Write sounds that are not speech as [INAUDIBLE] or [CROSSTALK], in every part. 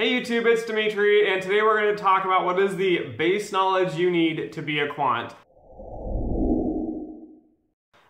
Hey YouTube, it's Dimitri, and today we're going to talk about what is the base knowledge you need to be a quant.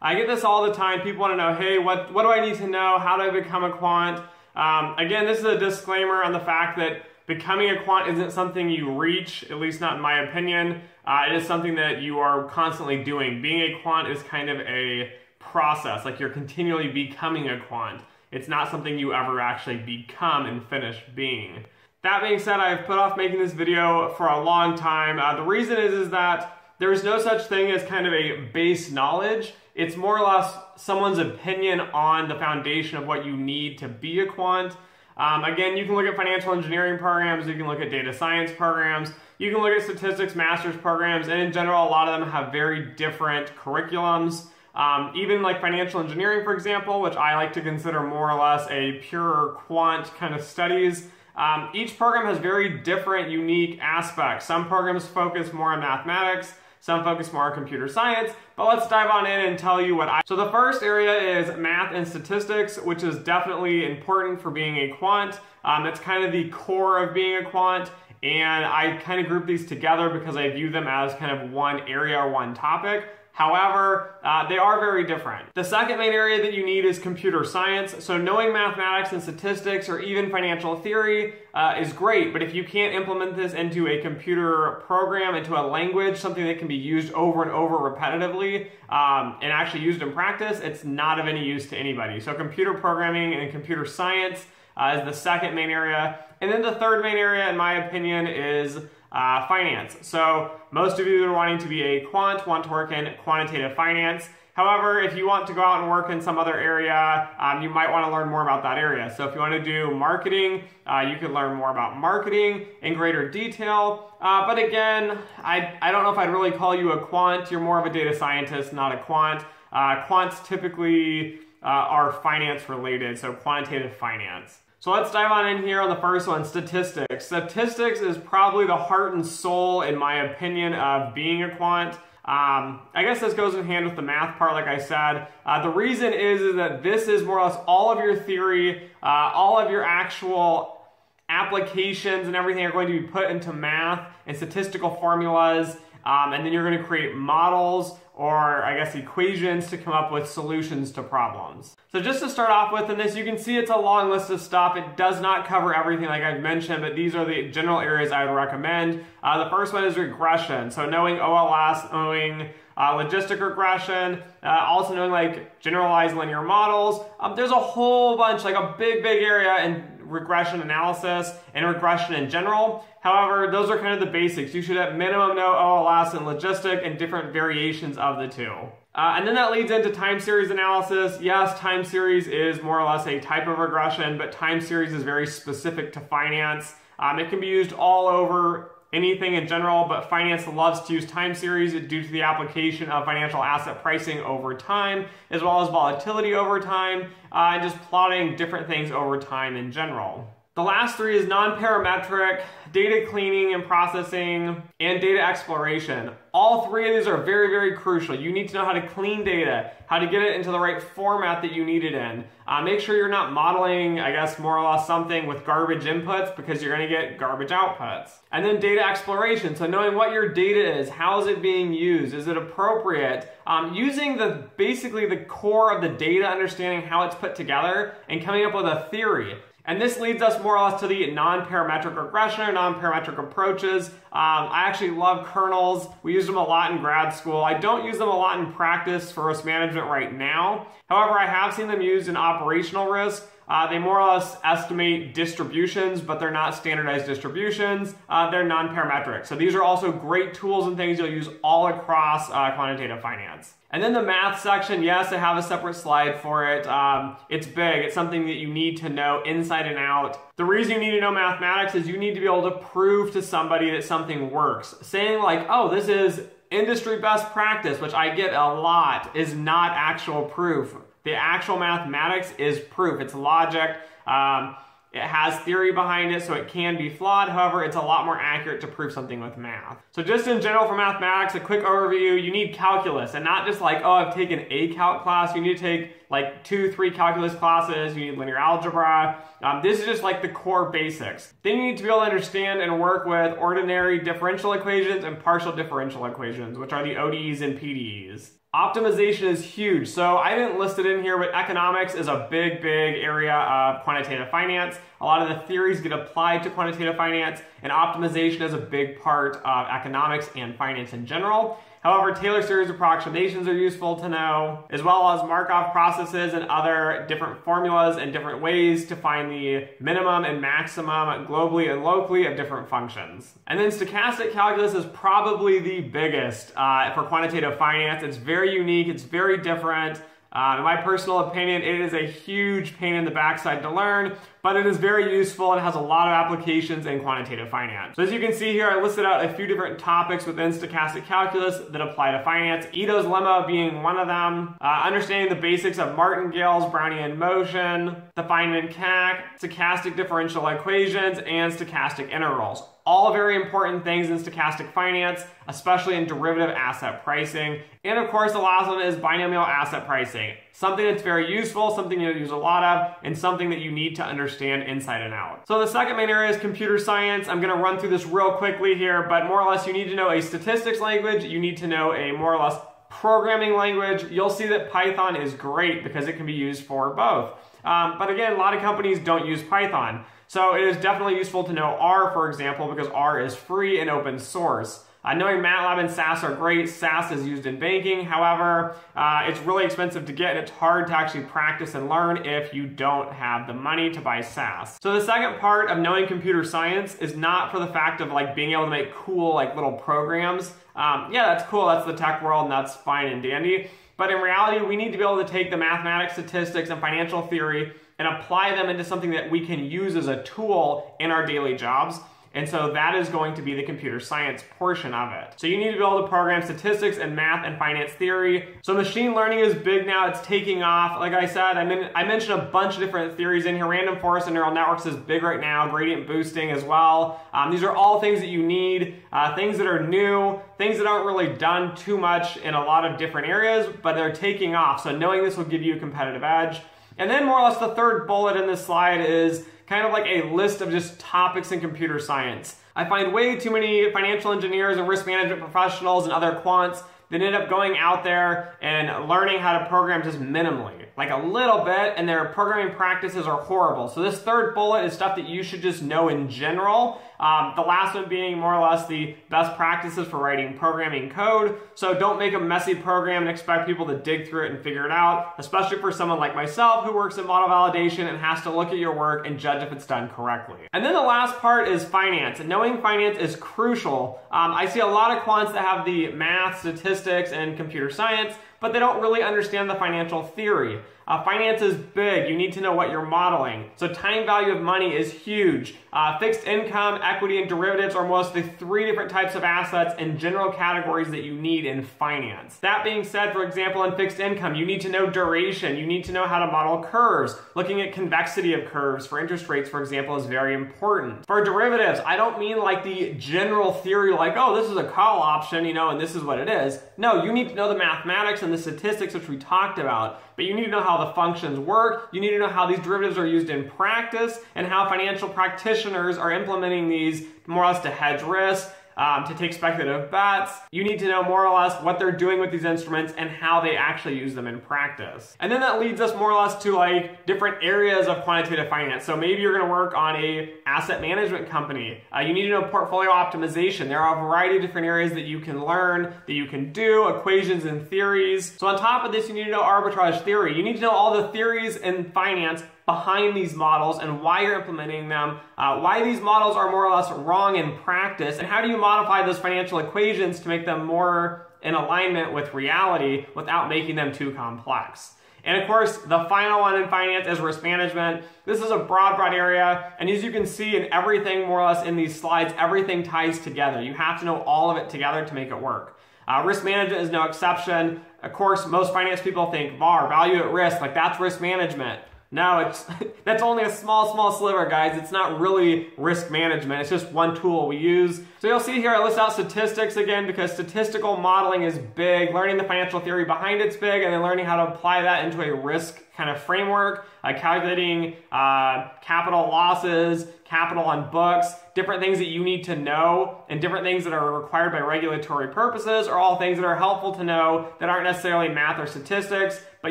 I get this all the time. People want to know, hey, what, what do I need to know? How do I become a quant? Um, again, this is a disclaimer on the fact that becoming a quant isn't something you reach, at least not in my opinion. Uh, it is something that you are constantly doing. Being a quant is kind of a process, like you're continually becoming a quant. It's not something you ever actually become and finish being. That being said, I've put off making this video for a long time. Uh, the reason is, is that there's no such thing as kind of a base knowledge. It's more or less someone's opinion on the foundation of what you need to be a quant. Um, again, you can look at financial engineering programs, you can look at data science programs, you can look at statistics master's programs, and in general, a lot of them have very different curriculums. Um, even like financial engineering, for example, which I like to consider more or less a pure quant kind of studies, um, each program has very different, unique aspects. Some programs focus more on mathematics, some focus more on computer science, but let's dive on in and tell you what I... So the first area is math and statistics, which is definitely important for being a quant. Um, it's kind of the core of being a quant, and I kind of group these together because I view them as kind of one area or one topic. However, uh, they are very different. The second main area that you need is computer science. So knowing mathematics and statistics or even financial theory uh, is great, but if you can't implement this into a computer program, into a language, something that can be used over and over repetitively um, and actually used in practice, it's not of any use to anybody. So computer programming and computer science uh, is the second main area. And then the third main area, in my opinion, is uh, finance. So most of you are wanting to be a quant want to work in quantitative finance. However, if you want to go out and work in some other area, um, you might want to learn more about that area. So if you want to do marketing, uh, you can learn more about marketing in greater detail. Uh, but again, I, I don't know if I'd really call you a quant. You're more of a data scientist, not a quant. Uh, quants typically uh, are finance related, so quantitative finance. So let's dive on in here on the first one, statistics. Statistics is probably the heart and soul, in my opinion, of being a quant. Um, I guess this goes in hand with the math part, like I said. Uh, the reason is, is that this is more or less all of your theory, uh, all of your actual applications and everything are going to be put into math and statistical formulas. Um, and then you're going to create models or I guess equations to come up with solutions to problems. So just to start off with in this, you can see it's a long list of stuff. It does not cover everything like I've mentioned, but these are the general areas I would recommend. Uh, the first one is regression. So knowing OLS, knowing uh, logistic regression, uh, also knowing like generalized linear models. Um, there's a whole bunch, like a big, big area in regression analysis and regression in general. However, those are kind of the basics. You should at minimum know OLS and logistic and different variations of the two. Uh, and then that leads into time series analysis. Yes, time series is more or less a type of regression, but time series is very specific to finance. Um, it can be used all over anything in general, but finance loves to use time series due to the application of financial asset pricing over time, as well as volatility over time, uh, and just plotting different things over time in general. The last three is non-parametric, data cleaning and processing, and data exploration. All three of these are very, very crucial. You need to know how to clean data, how to get it into the right format that you need it in. Uh, make sure you're not modeling, I guess, more or less something with garbage inputs because you're going to get garbage outputs. And then data exploration, so knowing what your data is, how is it being used, is it appropriate, um, using the basically the core of the data, understanding how it's put together, and coming up with a theory. And this leads us more or less to the non-parametric regression or non-parametric approaches. Um, I actually love kernels. We use them a lot in grad school. I don't use them a lot in practice for risk management right now. However, I have seen them used in operational risk. Uh, they more or less estimate distributions, but they're not standardized distributions. Uh, they're non-parametric. So these are also great tools and things you'll use all across uh, quantitative finance. And then the math section, yes, I have a separate slide for it. Um, it's big. It's something that you need to know inside and out. The reason you need to know mathematics is you need to be able to prove to somebody that something works. Saying like, oh, this is industry best practice, which I get a lot, is not actual proof. The actual mathematics is proof. It's logic. Um, It has theory behind it, so it can be flawed. However, it's a lot more accurate to prove something with math. So just in general for mathematics, a quick overview, you need calculus and not just like, oh, I've taken a calc class. You need to take like two, three calculus classes. You need linear algebra. Um, this is just like the core basics. Then you need to be able to understand and work with ordinary differential equations and partial differential equations, which are the ODEs and PDEs. Optimization is huge. So I didn't list it in here, but economics is a big, big area of quantitative finance. A lot of the theories get applied to quantitative finance, and optimization is a big part of economics and finance in general. However, Taylor series approximations are useful to know, as well as Markov processes and other different formulas and different ways to find the minimum and maximum globally and locally of different functions. And then stochastic calculus is probably the biggest uh, for quantitative finance. It's very unique, it's very different. Uh, in my personal opinion, it is a huge pain in the backside to learn, but it is very useful and has a lot of applications in quantitative finance. So as you can see here, I listed out a few different topics within stochastic calculus that apply to finance, Ito's lemma being one of them, uh, understanding the basics of martingales, Brownian motion, the Feynman-Kac, stochastic differential equations, and stochastic integrals all very important things in stochastic finance, especially in derivative asset pricing. And of course, the last one is binomial asset pricing. Something that's very useful, something you use a lot of, and something that you need to understand inside and out. So the second main area is computer science. I'm gonna run through this real quickly here, but more or less you need to know a statistics language, you need to know a more or less programming language. You'll see that Python is great because it can be used for both. Um, but again, a lot of companies don't use Python. So it is definitely useful to know R, for example, because R is free and open source. Uh, knowing MATLAB and SAS are great. SAS is used in banking. However, uh, it's really expensive to get and it's hard to actually practice and learn if you don't have the money to buy SAS. So the second part of knowing computer science is not for the fact of like being able to make cool like little programs. Um, yeah, that's cool. That's the tech world and that's fine and dandy. But in reality, we need to be able to take the mathematics, statistics, and financial theory and apply them into something that we can use as a tool in our daily jobs. And so that is going to be the computer science portion of it. So you need to be able to program statistics and math and finance theory. So machine learning is big now. It's taking off. Like I said, I, mean, I mentioned a bunch of different theories in here. Random forest and neural networks is big right now. Gradient boosting as well. Um, these are all things that you need. Uh, things that are new. Things that aren't really done too much in a lot of different areas, but they're taking off. So knowing this will give you a competitive edge. And then more or less the third bullet in this slide is kind of like a list of just topics in computer science. I find way too many financial engineers and risk management professionals and other quants that end up going out there and learning how to program just minimally, like a little bit, and their programming practices are horrible. So this third bullet is stuff that you should just know in general um, the last one being more or less the best practices for writing programming code. So don't make a messy program and expect people to dig through it and figure it out, especially for someone like myself who works in model validation and has to look at your work and judge if it's done correctly. And then the last part is finance. And knowing finance is crucial. Um, I see a lot of quants that have the math, statistics, and computer science, but they don't really understand the financial theory. Uh, finance is big. You need to know what you're modeling. So time value of money is huge. Uh, fixed income, equity, and derivatives are mostly three different types of assets and general categories that you need in finance. That being said, for example, in fixed income, you need to know duration. You need to know how to model curves. Looking at convexity of curves for interest rates, for example, is very important. For derivatives, I don't mean like the general theory like, oh, this is a call option, you know, and this is what it is. No, you need to know the mathematics and the statistics, which we talked about but you need to know how the functions work. You need to know how these derivatives are used in practice and how financial practitioners are implementing these more or less to hedge risk um, to take speculative bets. You need to know more or less what they're doing with these instruments and how they actually use them in practice. And then that leads us more or less to like different areas of quantitative finance. So maybe you're gonna work on a asset management company. Uh, you need to know portfolio optimization. There are a variety of different areas that you can learn, that you can do, equations and theories. So on top of this, you need to know arbitrage theory. You need to know all the theories in finance behind these models and why you're implementing them, uh, why these models are more or less wrong in practice, and how do you modify those financial equations to make them more in alignment with reality without making them too complex. And of course, the final one in finance is risk management. This is a broad, broad area. And as you can see in everything more or less in these slides, everything ties together. You have to know all of it together to make it work. Uh, risk management is no exception. Of course, most finance people think VAR, value at risk, like that's risk management. No, it's [LAUGHS] that's only a small, small sliver, guys. It's not really risk management. It's just one tool we use. So you'll see here I list out statistics again because statistical modeling is big. Learning the financial theory behind it's big, and then learning how to apply that into a risk kind of framework, uh, calculating uh, capital losses, capital on books, different things that you need to know, and different things that are required by regulatory purposes are all things that are helpful to know that aren't necessarily math or statistics, but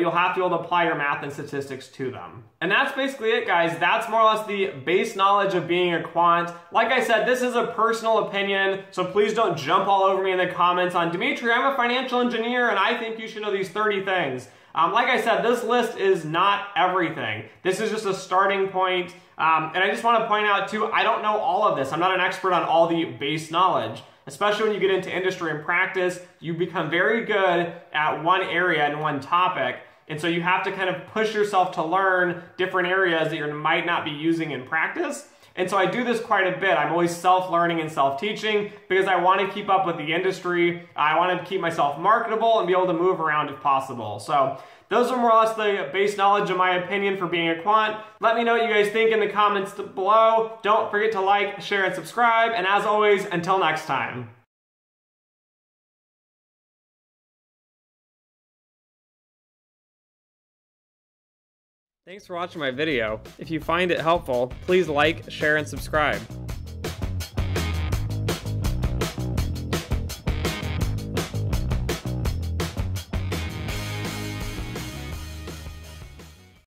you'll have to be able to apply your math and statistics to them. And that's basically it, guys. That's more or less the base knowledge of being a quant. Like I said, this is a personal opinion, so please don't jump all over me in the comments on, Dimitri, I'm a financial engineer and I think you should know these 30 things. Um, like I said, this list is not everything. This is just a starting point. Um, and I just want to point out too, I don't know all of this. I'm not an expert on all the base knowledge. Especially when you get into industry and practice, you become very good at one area and one topic. And so you have to kind of push yourself to learn different areas that you might not be using in practice. And so I do this quite a bit. I'm always self learning and self teaching because I want to keep up with the industry. I want to keep myself marketable and be able to move around if possible. So those are more or less the base knowledge of my opinion for being a quant. Let me know what you guys think in the comments below. Don't forget to like, share, and subscribe. And as always, until next time. Thanks for watching my video. If you find it helpful, please like, share, and subscribe.